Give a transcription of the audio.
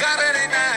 Saturday night.